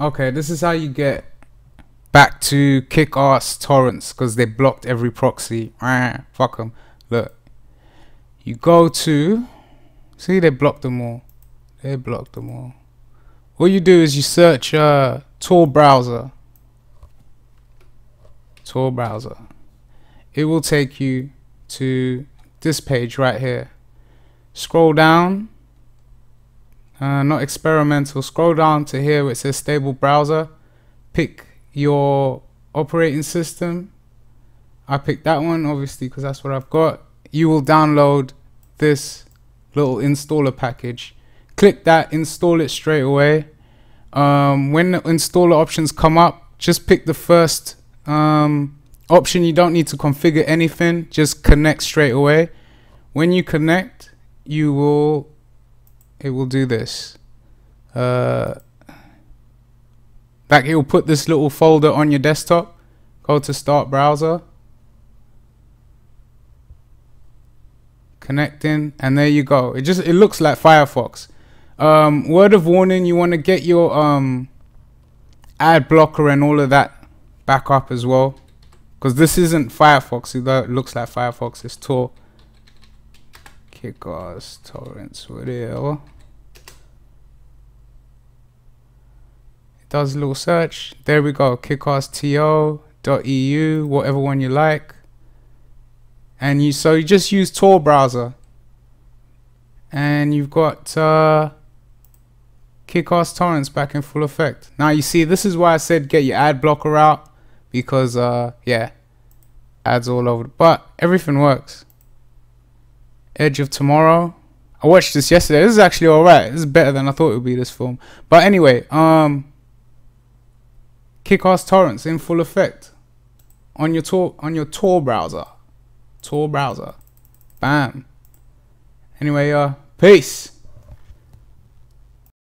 Okay, this is how you get back to kick ass torrents because they blocked every proxy. Ah, fuck them. Look, you go to see they blocked them all. They blocked them all. All you do is you search uh, Tor browser. Tor browser. It will take you to this page right here. Scroll down. Uh, not experimental. Scroll down to here where it says stable browser. Pick your operating system. I picked that one obviously because that's what I've got. You will download this little installer package. Click that, install it straight away. Um, when the installer options come up, just pick the first um, option. You don't need to configure anything, just connect straight away. When you connect, you will, it will do this. Uh, like it will put this little folder on your desktop. Go to start browser. Connecting and there you go. It just it looks like Firefox. Um, word of warning, you want to get your um, ad blocker and all of that back up as well. Because this isn't Firefox, it looks like Firefox, it's Tor. Kickass torrents, whatever. It does a little search. There we go, kickass.to.eu, whatever one you like. And you so you just use Tor browser. And you've got uh, Kickass torrents back in full effect. Now you see this is why I said get your ad blocker out because uh yeah ads all over but everything works. Edge of Tomorrow. I watched this yesterday. This is actually alright. This is better than I thought it would be this film. But anyway, um Kickass torrents in full effect on your Tor on your Tor browser. Tor browser. Bam. Anyway, uh, peace.